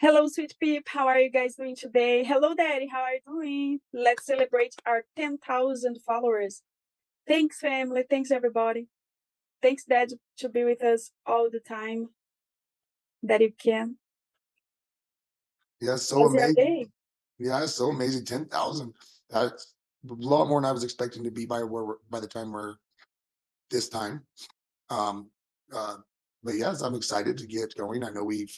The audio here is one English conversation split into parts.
Hello, sweet peep. How are you guys doing today? Hello, Daddy. How are you doing? Let's celebrate our 10,000 followers. Thanks, family. Thanks, everybody. Thanks, Dad, to be with us all the time that you can. Yeah, so How's amazing. Yeah, so amazing. 10,000. That's a lot more than I was expecting to be by where by the time we're this time. Um, uh, but yes, I'm excited to get going. I know we've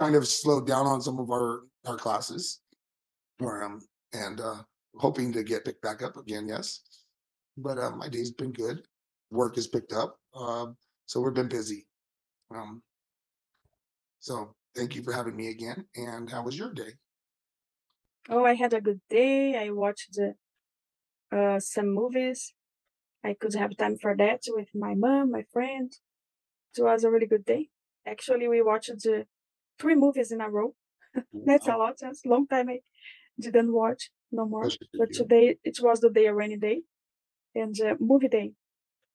kind of slowed down on some of our our classes, um, and uh, hoping to get picked back up again. Yes, but um, my day's been good. Work has picked up, um, so we've been busy. Um, so thank you for having me again. And how was your day? Oh, I had a good day. I watched uh, some movies. I could have time for that with my mom, my friend. It was a really good day. Actually, we watched uh, three movies in a row. That's a lot. That's a long time I didn't watch no more. that's good to But today it was the day, a rainy day, and uh, movie day.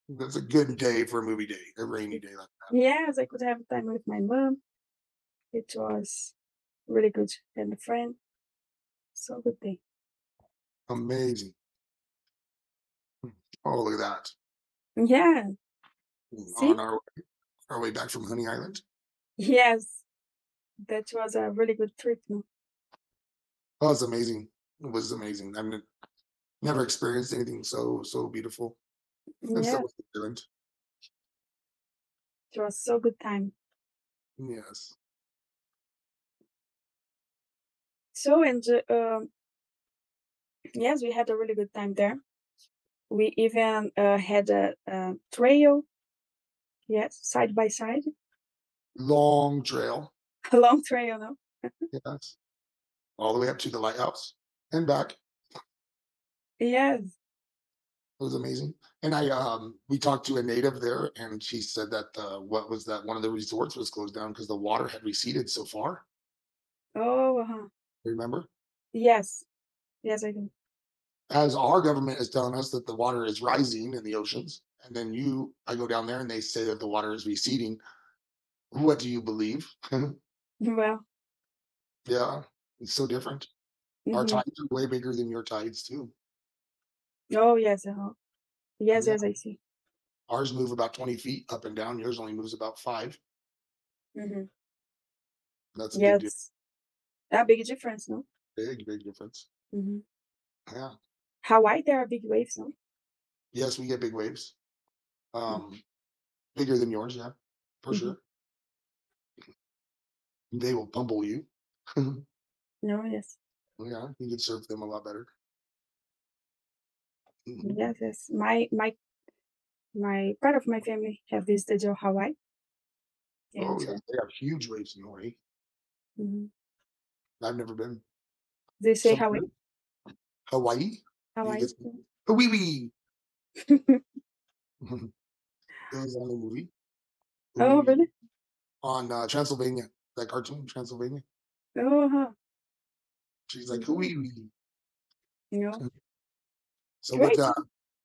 That's a good day for a movie day, a rainy day like that. Yes, I could have time with my mom. It was really good. And a friend. So good day. Amazing. Oh, look at that. Yeah. Mm, See? On our our way back from Honey Island. Yes. That was a really good trip. Oh, it's amazing. It was amazing. I've ne- never experienced anything so so beautiful. And so Yeah. New Zealand. It was so good time. Yes. So and uh, um, yes, we had a really good time there. We even uh, had a, a trail. Yes, side by side, Long trail. a long trail. No. Yes. All the way up to the lighthouse and back. Yes. It was amazing. And I um we talked to a native there and she said that uh what was that one of the resorts was closed down because the water had receded so far. Oh. Uh-huh. Remember? Yes. Yes, I do. As our government is telling us that the water is rising in the oceans, and then you I go down there and they say that the water is receding. What do you believe? Well. yeah, it's so different. Our mhm. tides are way bigger than your tides too. Oh yes. Uh-huh. Yes. Yeah. Yes, I see. Ours move about 20 feet up and down. Yours only moves about five. hmm That's a big, di- Yes. A big difference, no? big, big difference. hmm Yeah. Hawaii, there are big waves, no? Yes, we get big waves. Mm. Um, bigger than yours, yeah, for Mhm. sure. They will pummel you. No, yes. yeah, you can serve them a lot better. Mhm. Yes, yes. My my my part of my family have visited uh, Hawaii. Oh, And yes, uh, they have huge waves in Hawaii. mhm. I've never been. they say Hawaii. Hawaii? You Hawaii. get yeah. Hawaii. wee. It was on the movie. oh, Hawaii. really? On uh, Transylvania, that cartoon, Transylvania. Oh, huh. She's like, Mhm. Hawaii. No. So what Great. uh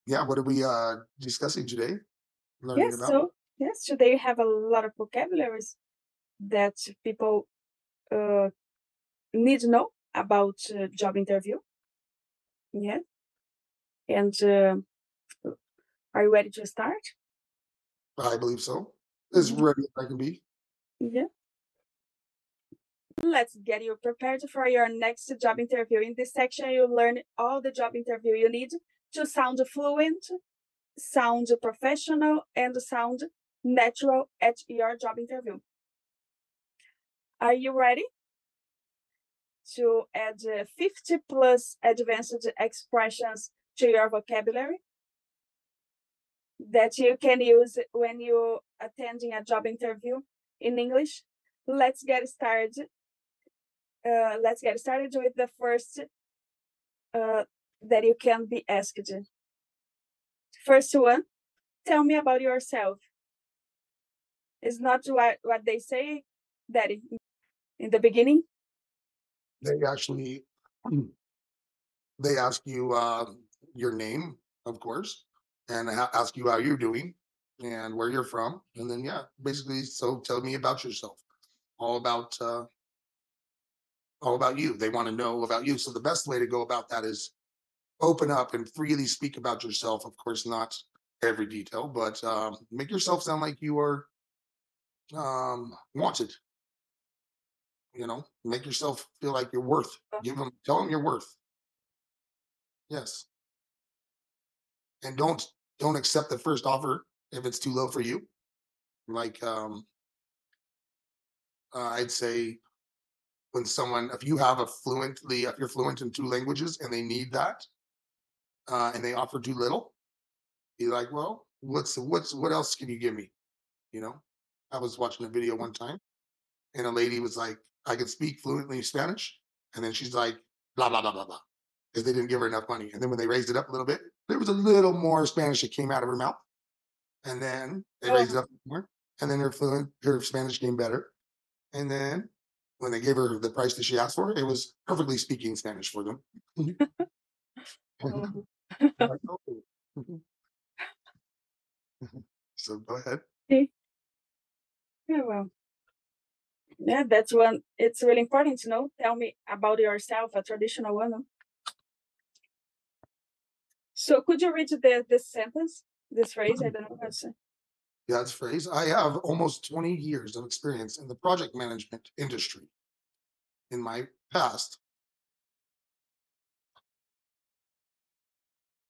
yeah, what are we uh discussing today? Learning Yes. about? So yes, today we have a lot of vocabularies that people uh, need to know about uh, job interview. Yeah. And uh, are you ready to start? I believe so. As Mhm. ready as I can be. Yeah. Let's get you prepared for your next job interview. In this section, you'll learn all the job interview you need to sound fluent, sound professional, and sound natural at your job interview. Are you ready to add uh, 50 plus advanced expressions to your vocabulary that you can use when you're attending a job interview in English? Let's get started. Uh, let's get started with the first uh, that you can be asked. First one, tell me about yourself. It's not what, what they say that in the beginning. They actually they ask you uh your name, of course, and ask you how you're doing and where you're from. And then yeah, basically so tell me about yourself. All about uh all about you. They want to know about you. So the best way to go about that is open up and freely speak about yourself. Of course, not every detail, but um, make yourself sound like you are um, wanted. You know, make yourself feel like you're worth. Give them, tell them you're worth. Yes. And don't don't accept the first offer if it's too low for you. Like um, uh, I'd say when someone, if you have a fluently, if you're fluent in two languages and they need that, uh, and they offer too little, be like, well, what's what's what else can you give me? You know, I was watching a video one time, and a lady was like, I could speak fluently Spanish, and then she's like, blah blah blah blah blah, because they didn't give her enough money. And then when they raised it up a little bit, there was a little more Spanish that came out of her mouth, and then they raised it up more, and then her fluent her Spanish came better, and then when they gave her the price that she asked for, it was perfectly speaking Spanish for them. Mhm. Like, "Oh." Mhm. So go ahead. Yeah, well. Yeah, that's one. It's really important to know. Tell me about yourself, a traditional one. So could you read the this sentence, this phrase? I don't know how to say. God's phrase. I have almost 20 years of experience in the project management industry. In my past,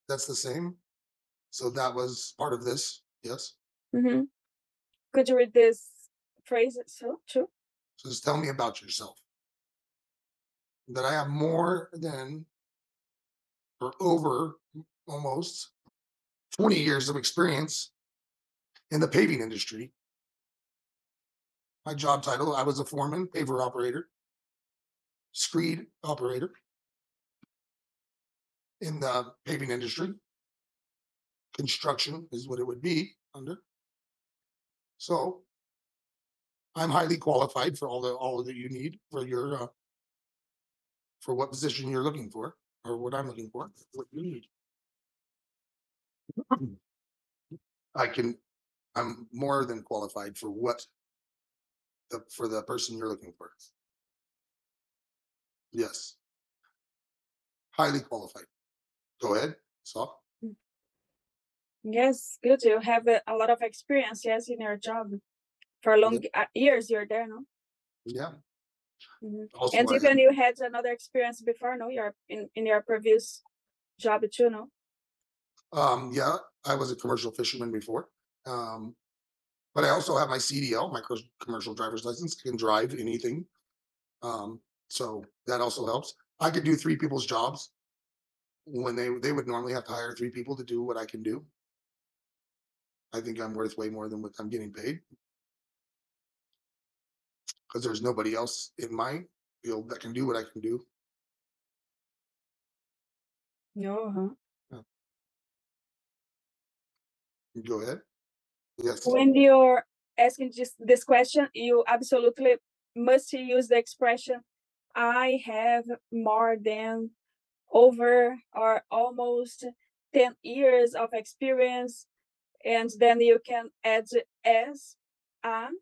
that's the same. So that was part of this. Yes. Mm-hmm. Could you read this phrase? itself too. So just tell me about yourself. That I have more than or over almost 20 years of experience in the paving industry. My job title, I was a foreman, paver operator, screed operator in the paving industry. Construction is what it would be under. So I'm highly qualified for all the all that you need for your uh, for what position you're looking for or what I'm looking for, what you need. I can I'm more than qualified for what the for the person you're looking for. Yes. Highly qualified. Go ahead. So Yes, good. You have a, a lot of experience, yes, in your job. For long uh, years, you're there, no? yeah. Mhm. Also, And even you had another experience before, no? Your in in your previous job too, no? Um, yeah, I was a commercial fisherman before. Um, but I also have my CDL, my commercial driver's license. I can drive anything. Um, so that also helps. I could do three people's jobs when they they would normally have to hire three people to do what I can do. I think I'm worth way more than what I'm getting paid. Because there's nobody else in my field that can do what I can do. No. huh Go ahead. Yes. When you're asking just this question, you absolutely must use the expression I have more than over or almost 10 years of experience and then you can add as an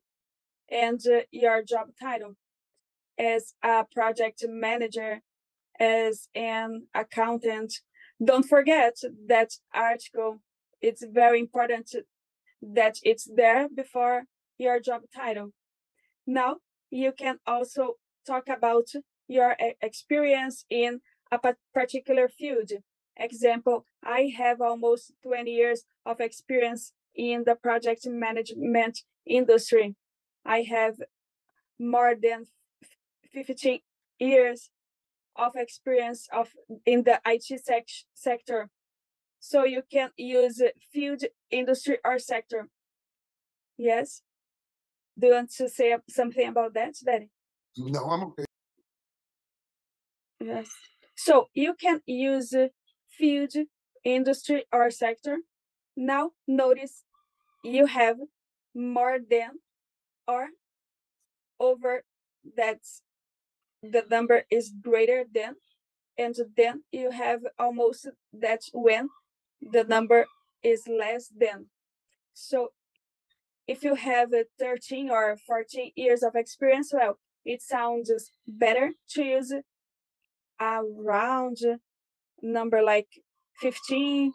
and your job title as a project manager as an accountant don't forget that article it's very important that it's there before your job title. Now you can also talk about your experience in a particular field. Example i have almost 20 years of experience in the project management industry. I have more than 15 years of experience of in the IT sec- sector. So you can use field, industry, or sector. Yes. Do you want to say something about that, Daddy? No, I'm okay. Yes. So you can use uh, field, industry, or sector. Now notice you have more than or over that's the number is greater than and then you have almost that's when the number is less than so if you have uh, 13 or 14 years of experience well it sounds better to use a round number like 15.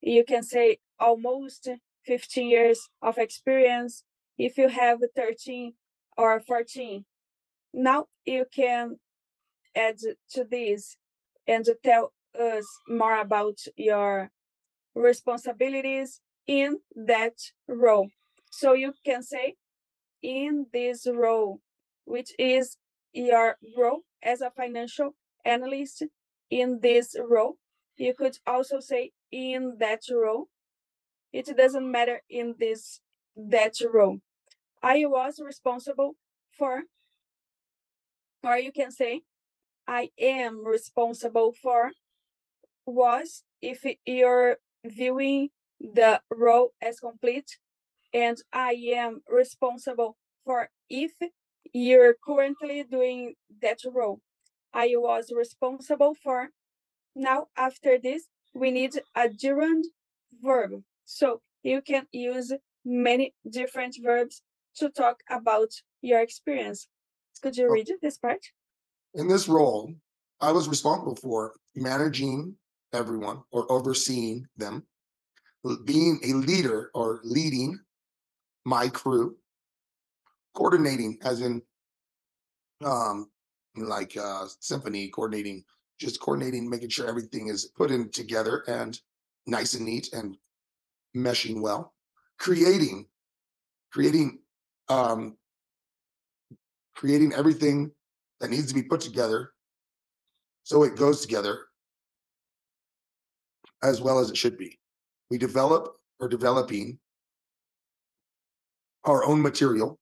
You can say almost 15 years of experience if you have 13 or 14. Now you can add to this and tell us more about your responsibilities in that role. So you can say in this role, which is your role as a financial analyst in this role. You could also say in that role. It doesn't matter in this that role. I was responsible for, or you can say, I am responsible for was if you're viewing the role as complete and I am responsible for if you're currently doing that role. I was responsible for. Now, after this, we need a gerund verb. So you can use many different verbs to talk about your experience. Could you oh. read this part? In this role, I was responsible for managing everyone or overseeing them, being a leader or leading my crew, coordinating, as in um, like uh, symphony coordinating, just coordinating, making sure everything is put in together and nice and neat and meshing well, creating, creating, um, creating everything that needs to be put together so it goes together as well as it should be. We develop or developing our own material,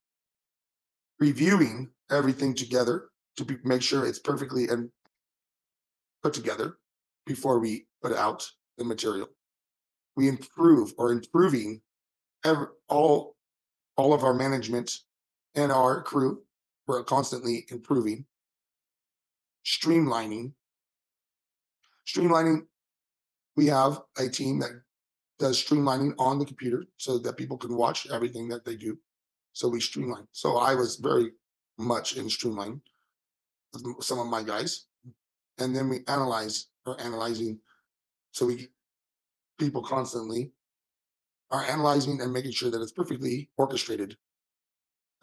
reviewing everything together to be, make sure it's perfectly and put together before we put out the material. We improve or improving every, all all of our management and our crew. We're constantly improving, streamlining. Streamlining, we have a team that does streamlining on the computer so that people can watch everything that they do. So we streamline. So I was very much in streamline with some of my guys. And then we analyze or analyzing. So we people constantly are analyzing and making sure that it's perfectly orchestrated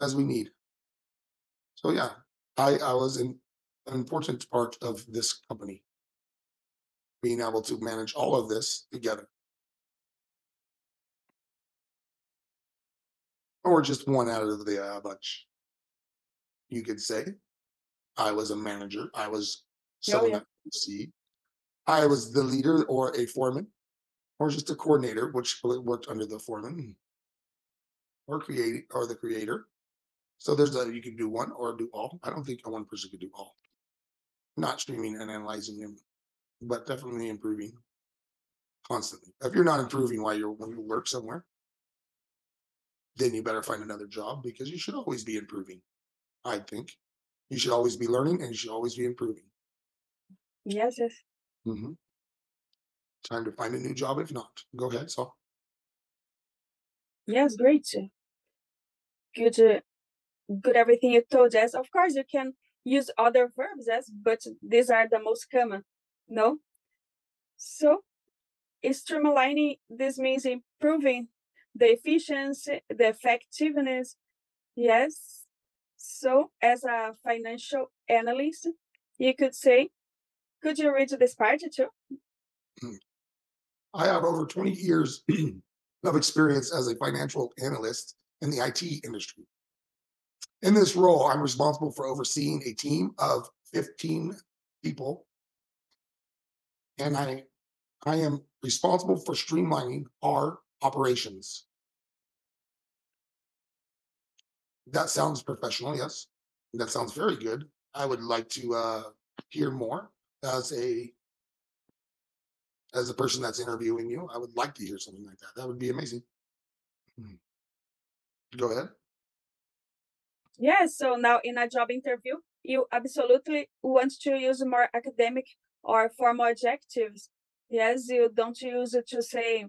as we need. So yeah, I, I was an important part of this company, being able to manage all of this together. Or just one out of the uh, bunch. You could say I was a manager. I was someone yeah. that could see. I was the leader or a foreman, or just a coordinator, which worked under the foreman, or create or the creator. So there's a you can do one or do all. I don't think one person could do all. Not streaming and analyzing them, but definitely improving constantly. If you're not improving while you're when you work somewhere, then you better find another job because you should always be improving. I think you should always be learning and you should always be improving. Yes, yes. Mhm. Time to find a new job. If not, go ahead. So Yes, great. Good, uh, good everything you told us. Of course, you can use other verbs, yes, but these are the most common, no? So, is streamlining, this means improving the efficiency, the effectiveness, yes. So, as a financial analyst, you could say, could you read this part too? Hmm. I have over 20 years of experience as a financial analyst in the IT industry. In this role, I'm responsible for overseeing a team of 15 people. And I I am responsible for streamlining our operations. That sounds professional, yes. That sounds very good. I would like to uh, hear more as a as a person that's interviewing you. I would like to hear something like that. That would be amazing. Hmm. Go ahead. Yes, so now in a job interview, you absolutely want to use more academic or formal adjectives. Yes, you don't use it to say,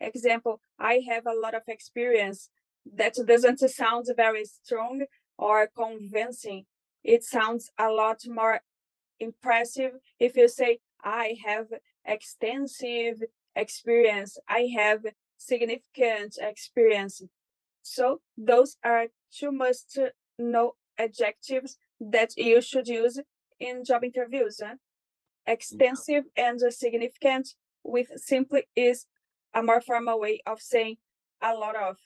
example, I have a lot of experience. That doesn't sound very strong or convincing. it sounds a lot more impressive if you say, I have extensive experience, I have significant experience. So those are two must know adjectives that you should use in job interviews. Huh? Extensive and significant with simply is a more formal way of saying a lot of.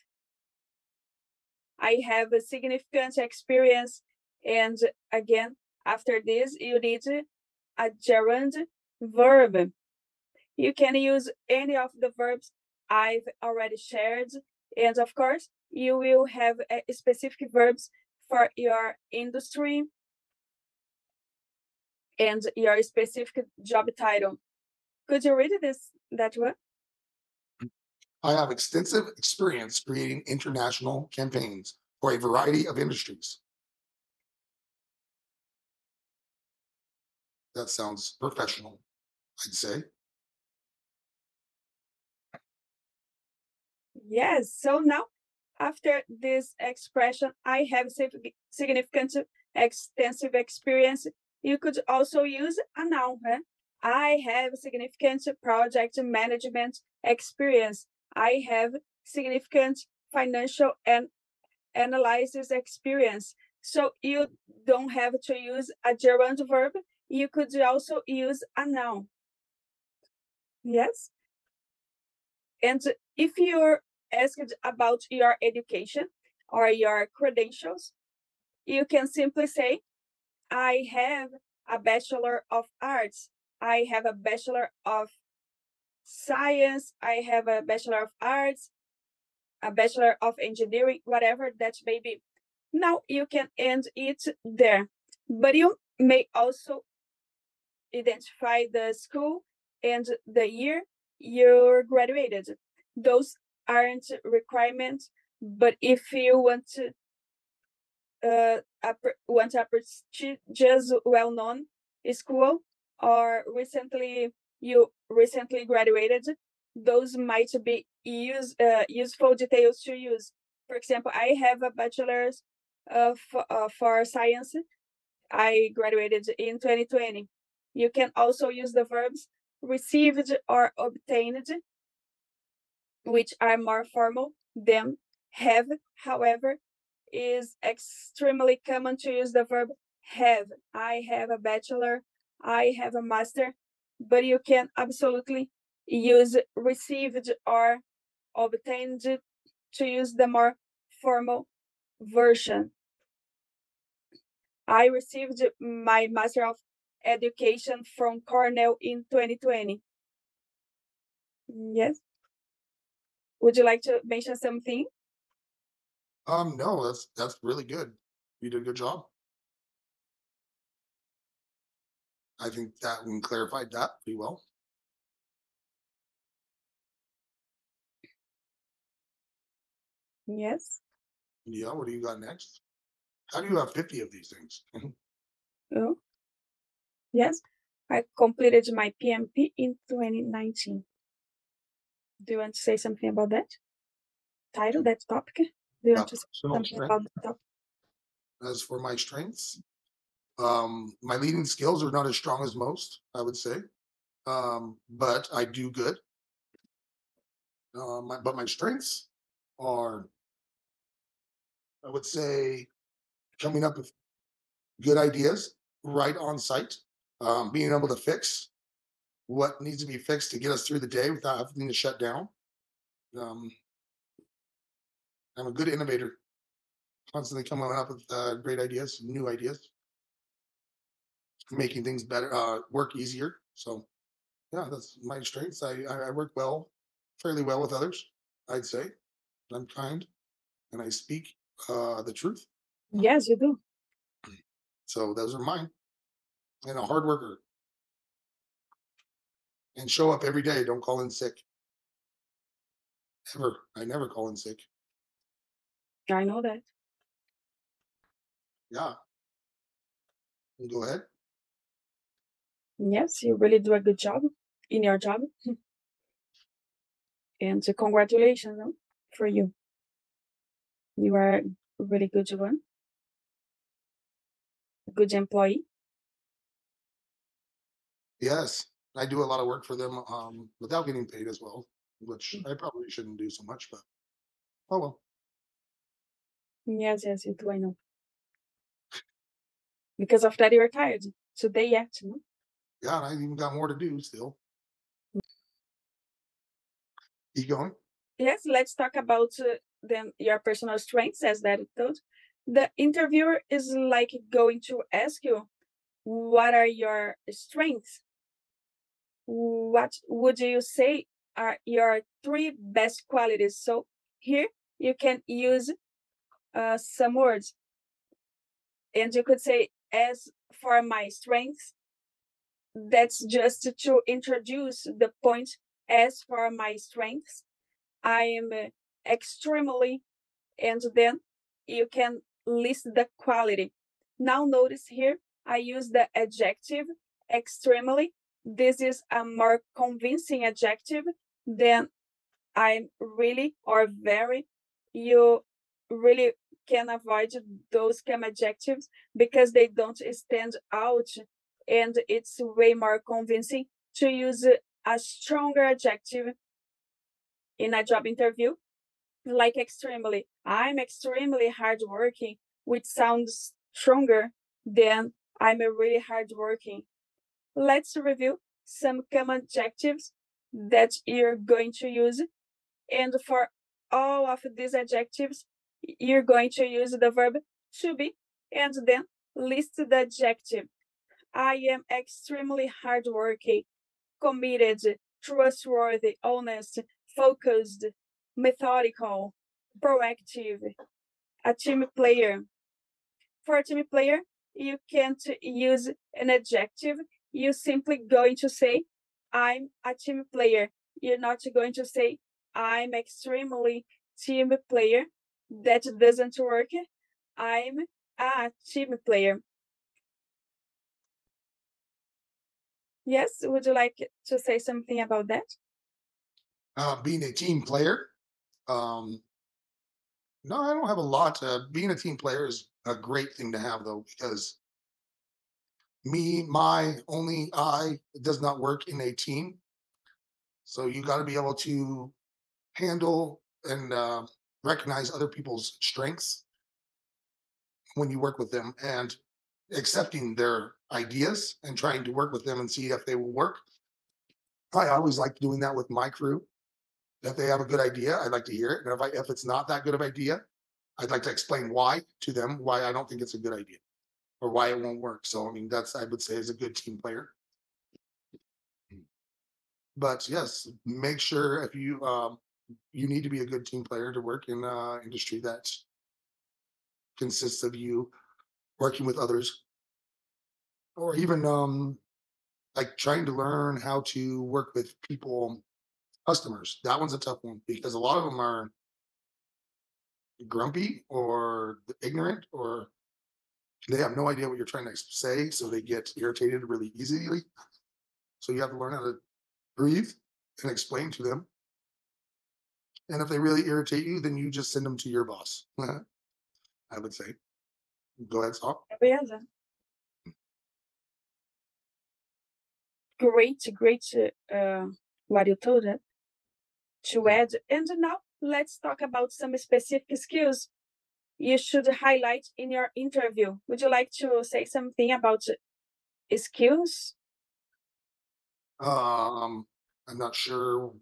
I have a significant experience. And again, after this, you need a gerund verb. You can use any of the verbs I've already shared. And of course, you will have uh, specific verbs for your industry and your specific job title. Could you read this that one? I have extensive experience creating international campaigns for a variety of industries. That sounds professional, I'd say. Yes. So now, after this expression, I have significant, extensive experience. You could also use a noun. Huh? I have significant project management experience. I have significant financial and analysis experience. So you don't have to use a gerund verb. You could also use a noun. Yes. And if you're asked about your education or your credentials, you can simply say, I have a Bachelor of Arts. I have a Bachelor of Science. I have a Bachelor of Arts, a Bachelor of Engineering, whatever that may be. Now you can end it there, but you may also identify the school and the year you graduated. Those aren't requirements, but if you want to uh, a, want a prestigious, well-known school, or recently you recently graduated, those might be use uh, useful details to use. For example, I have a bachelor's of uh, for science. I graduated in 2020. You can also use the verbs received or obtained, which are more formal than have. However, is extremely common to use the verb have. I have a bachelor, I have a master, but you can absolutely use received or obtained to use the more formal version. I received my Master of Education from Cornell in 2020. Yes. Would you like to mention something? Um, no, that's that's really good. You did a good job. I think that one clarified that pretty well. Yes. Yeah, what do you got next? How do you have 50 of these things? Oh. Yes. I completed my PMP in 2019. Do you want to say something about that? Title, that topic? Do you Yeah, want to say so something strength. about the? As for my strengths, um, my leading skills are not as strong as most, I would say. Um, but I do good. Uh, my, but my strengths are, I would say, coming up with good ideas right on site, um, being able to fix what needs to be fixed to get us through the day without having to shut down. Um, I'm a good innovator, constantly coming up with uh, great ideas, new ideas, making things better, uh, work easier. So, yeah, that's my strengths. I, I I work well, fairly well with others. I'd say I'm kind, and I speak uh, the truth. Yes, you do. So those are mine. And a hard worker. And show up every day. Don't call in sick. Ever. I never call in sick. I know that. Yeah. Go ahead. Yes, you really do a good job in your job. And so congratulations no, for you. You are a really good one. good employee? Yes, I do a lot of work for them um, without getting paid as well, which I probably shouldn't do so much, but oh well. Yes, yes, you do. I know. Because of that, you're tired today yet, no? Yeah, and I even got more to do still. Keep going. Yes, let's talk about uh, then your personal strengths, as that told. The interviewer is like going to ask you, what are your strengths? What would you say are your three best qualities? So here you can use uh, some words. And you could say, as for my strengths, that's just to introduce the point. As for my strengths, I am uh, extremely, and then you can list the quality. Now notice here, I use the adjective extremely. This is a more convincing adjective than I'm really or very. You really can avoid those of adjectives because they don't stand out and it's way more convincing to use a stronger adjective in a job interview like extremely. I'm extremely hardworking which sounds stronger than i'm a really hardworking. Let's review some common adjectives that you're going to use. And for all of these adjectives you're going to use the verb to be and then list the adjective. I am extremely hardworking, committed, trustworthy, honest, focused, methodical, proactive, a team player. For a team player, you can't use an adjective. You're simply going to say, I'm a team player. You're not going to say, I'm extremely team player that doesn't work, I'm a team player. Yes, would you like to say something about that? Uh, being a team player, um, no, I don't have a lot. Uh, being a team player is a great thing to have, though, because me, my, only I does not work in a team. So you got to be able to handle and uh, recognize other people's strengths when you work with them and accepting their ideas and trying to work with them and see if they will work. I always like doing that with my crew. If they have a good idea, I'd like to hear it. And if I, if it's not that good of an idea, I'd like to explain why to them why I don't think it's a good idea or why it won't work. So I mean that's I would say is a good team player. But yes, make sure if you um, you need to be a good team player to work in an industry that consists of you working with others. Or even um like trying to learn how to work with people customers. That one's a tough one because a lot of them are grumpy or ignorant or they have no idea what you're trying to say so they get irritated really easily. So you have to learn how to breathe and explain to them and if they really irritate you, then you just send them to your boss. I would say. Go ahead. Beleza. Great, great uh, what you told it to add. And now let's talk about some specific skills you should highlight in your interview. Would you like to say something about skills? Um, I'm not sure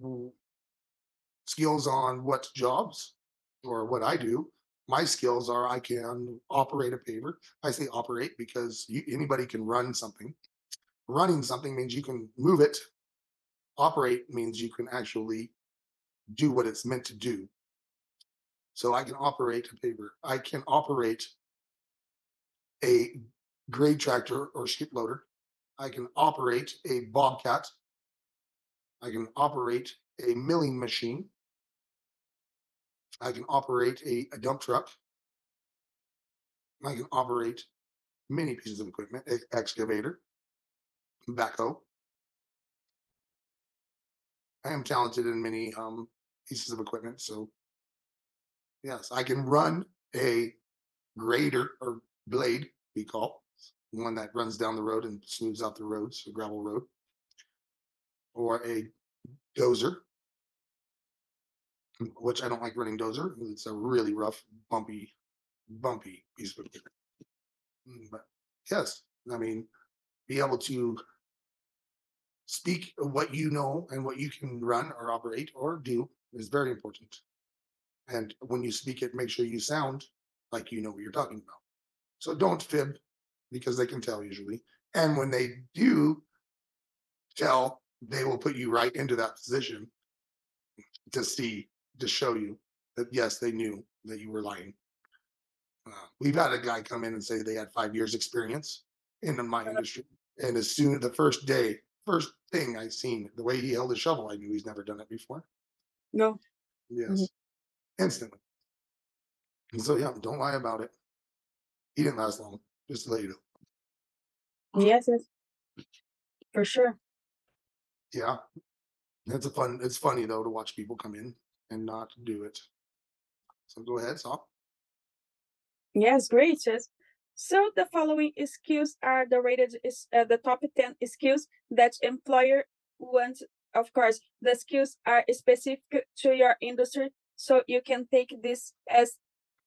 skills on what jobs or what I do. My skills are I can operate a paver. I say operate because you, anybody can run something. Running something means you can move it. Operate means you can actually do what it's meant to do. So I can operate a paver. I can operate a grade tractor or skip loader. I can operate a bobcat. I can operate a milling machine. I can operate a, a dump truck. I can operate many pieces of equipment, e- excavator, backhoe. I am talented in many um, pieces of equipment. So, yes, I can run a grader or blade, we call one that runs down the road and smooths out the roads, a gravel road. Or a dozer. Which I don't like running dozer. It's a really rough, bumpy, bumpy piece of equipment. Mm, But yes, I mean, be able to speak what you know and what you can run or operate or do is very important. And when you speak it, make sure you sound like you know what you're talking about. So don't fib because they can tell usually. And when they do tell, they will put you right into that position to see, to show you that yes, they knew that you were lying. Uh, we've had a guy come in and say they had five years experience in the mine industry. And as soon as the first day, first thing I seen, the way he held his shovel, I knew he's never done it before. No. Yes. Instantly. And so yeah, don't lie about it. He didn't last long, just to let you know. Yes, yes. For sure. Yeah. It's a fun, it's funny though to watch people come in and not do it. So go ahead, Saul. Yes, great. Yes. So the following skills are the rated is uh, the top 10 skills that employer wants. Of course, the skills are specific to your industry, so you can take this as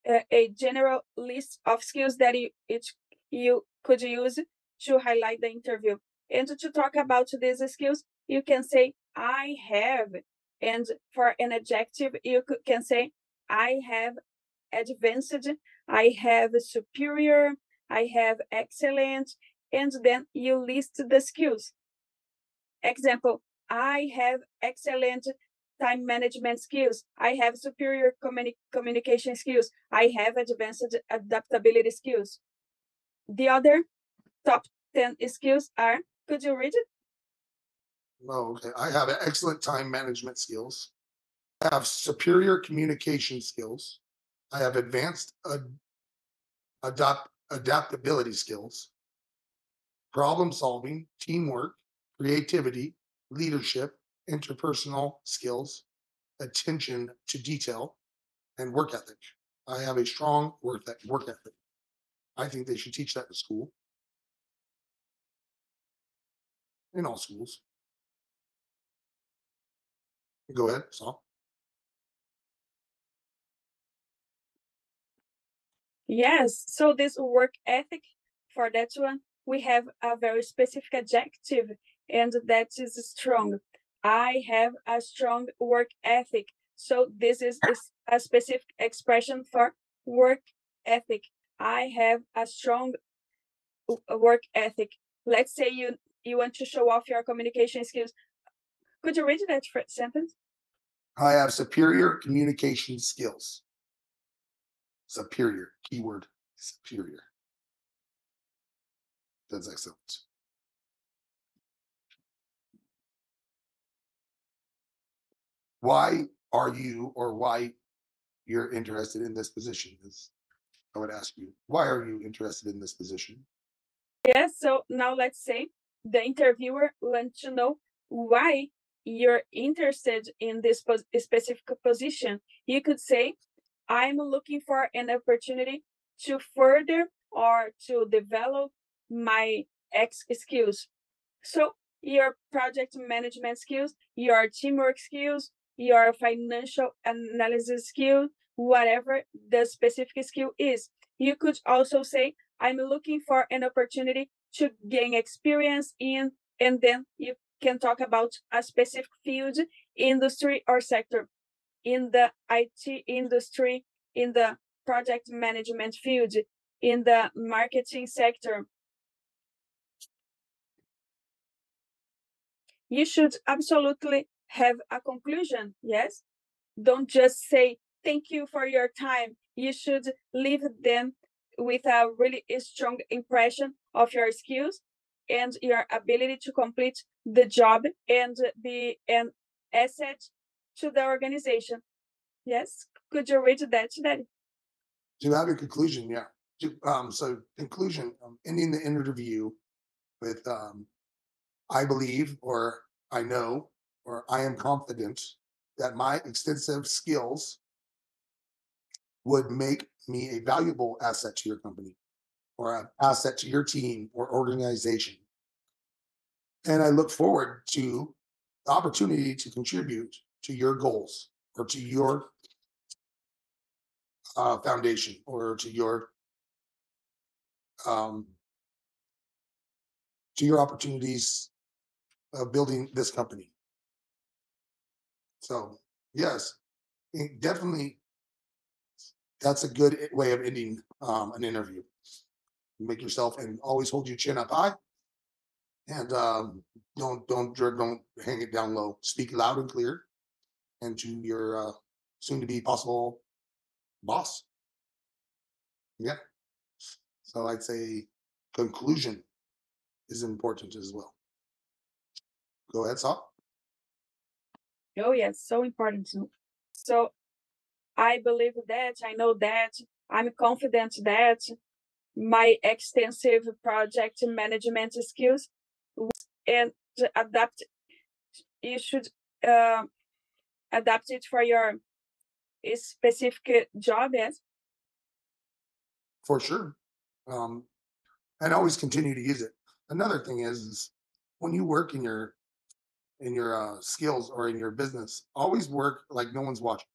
a, a general list of skills that you each you could use to highlight the interview. And to talk about these skills, you can say I have, and for an adjective, you can say I have advanced I have superior, I have excellent, and then you list the skills. Example, I have excellent time management skills. I have superior communi- communication skills. I have advanced adaptability skills. The other top 10 skills are, could you read it? Oh, okay. I have excellent time management skills. I have superior communication skills. I have advanced ad- adapt adaptability skills, problem solving, teamwork, creativity, leadership, interpersonal skills, attention to detail, and work ethic. I have a strong work ethic. I think they should teach that in school. In all schools. Go ahead, Saul. Yes. So this work ethic for that one, we have a very specific adjective, and that is strong. I have a strong work ethic. So this is, a specific expression for work ethic. I have a strong work ethic. Let's say you you want to show off your communication skills. Could you read that sentence? I have superior communication skills. Superior, keyword, superior. That's excellent. Why are you or why you're interested in this position is I would ask you, why are you interested in this position? Yes, so now let's say the interviewer wants to know why you're interested in this pos- specific position. You could say, I'm looking for an opportunity to further or to develop my X skills. So, your project management skills, your teamwork skills, your financial analysis skill, whatever the specific skill is. You could also say, I'm looking for an opportunity to gain experience in, and then you can talk about a specific field, industry, or sector. In the IT industry, in the project management field, in the marketing sector. You should absolutely have a conclusion, yes? Don't just say, thank you for your time. You should leave them with a really strong impression of your skills and your ability to complete the job and be an asset to the organization. Yes, could you read that, Daddy? To have a conclusion, yeah. Um, so conclusion, um, ending the interview with, um, I believe, or I know, or I am confident that my extensive skills would make me a valuable asset to your company. Or an asset to your team or organization. And I look forward to the opportunity to contribute to your goals or to your uh, foundation or to your um, to your opportunities of building this company. So yes, definitely that's a good way of ending um, an interview. Make yourself and always hold your chin up high, and um, don't don't don't hang it down low. Speak loud and clear, and to your uh, soon to be possible boss. Yeah. So I'd say conclusion is important as well. Go ahead, Saul. Oh, yes, so important. to- So I believe that, I know that, I'm confident that my extensive project management skills and adapt, you should uh, adapt it for your specific job, yes. for sure. Um, and always continue to use it. Another thing is, is when you work in your in your uh, skills or in your business, always work like no one's watching.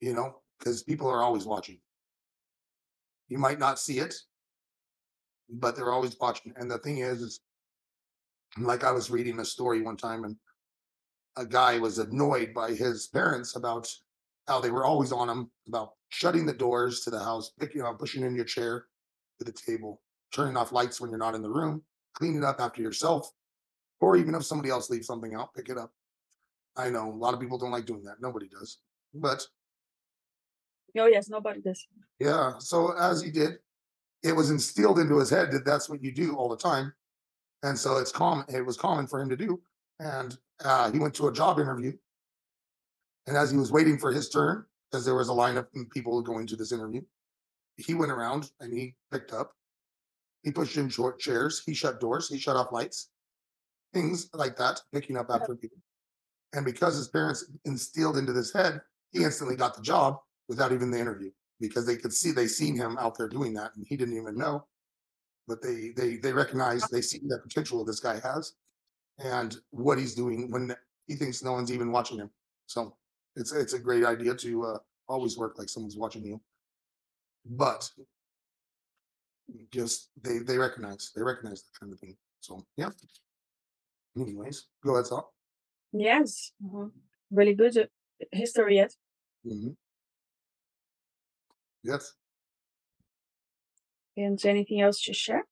You know, because people are always watching. You might not see it, but they're always watching. And the thing is, is like I was reading a story one time, and a guy was annoyed by his parents about how they were always on him about shutting the doors to the house, picking up, pushing in your chair to the table, turning off lights when you're not in the room, cleaning up after yourself, or even if somebody else leaves something out, pick it up. I know a lot of people don't like doing that. Nobody does. But Oh, yes, nobody does. yeah, so as he did, it was instilled into his head that that's what you do all the time. And so it's common, it was common for him to do. And uh, he went to a job interview. And as he was waiting for his turn, because there was a line of people going to this interview, he went around and he picked up, he pushed in short chairs, he shut doors, he shut off lights, things like that, picking up after people. And because his parents instilled into this head, he instantly got the job without even the interview because they could see they seen him out there doing that and he didn't even know. But they they they recognize they see the potential this guy has and what he's doing when he thinks no one's even watching him. So it's it's a great idea to uh, always work like someone's watching you. But just they they recognize they recognize that kind of thing. So yeah. Anyways, go ahead, Sal. Yes, mhm. really good uh, history, yes. Mhm. Yes. And anything else to share?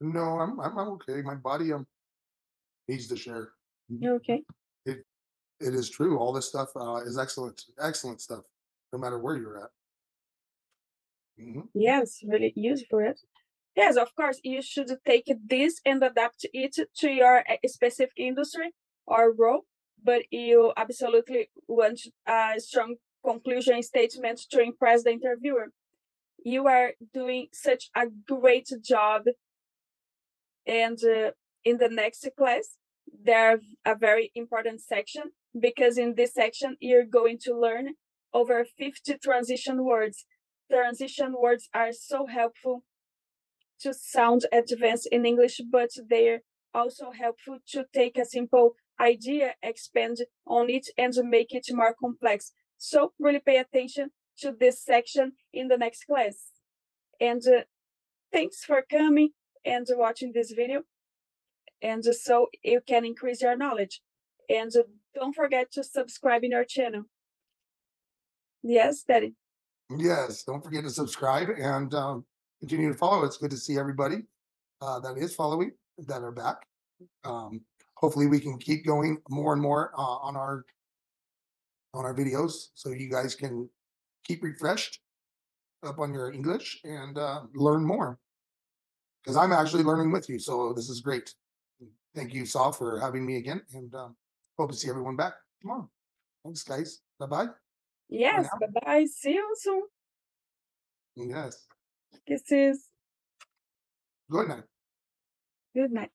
No, I'm I'm I'm okay. My body um needs to share. You're okay? It It is true. All this stuff uh, is excellent, excellent stuff, no matter where you're at. Mhm. Yes, really useful. Yes. Yes, of course, you should take this and adapt it to your uh, specific industry or role, but you absolutely want a strong conclusion statement to impress the interviewer. You are doing such a great job. And uh, in the next class, there's a very important section because in this section, you're going to learn over 50 transition words transition words are so helpful to sound advanced in English, but they're also helpful to take a simple idea, expand on it, and make it more complex. So really pay attention to this section in the next class. And uh, thanks for coming and watching this video. And so you can increase your knowledge. And don't forget to subscribe in our channel. Yes, Daddy. Yes, don't forget to subscribe and um, continue to follow. It's good to see everybody uh, that is following that are back. Um, hopefully, we can keep going more and more uh, on our on our videos, so you guys can keep refreshed up on your English and uh, learn more. Because I'm actually learning with you, so this is great. Thank you, Saul, for having me again, and um, hope to see everyone back tomorrow. Thanks, guys. Bye bye. Yes, bye bye. See you soon. Yes. Kisses. Good night. Good night.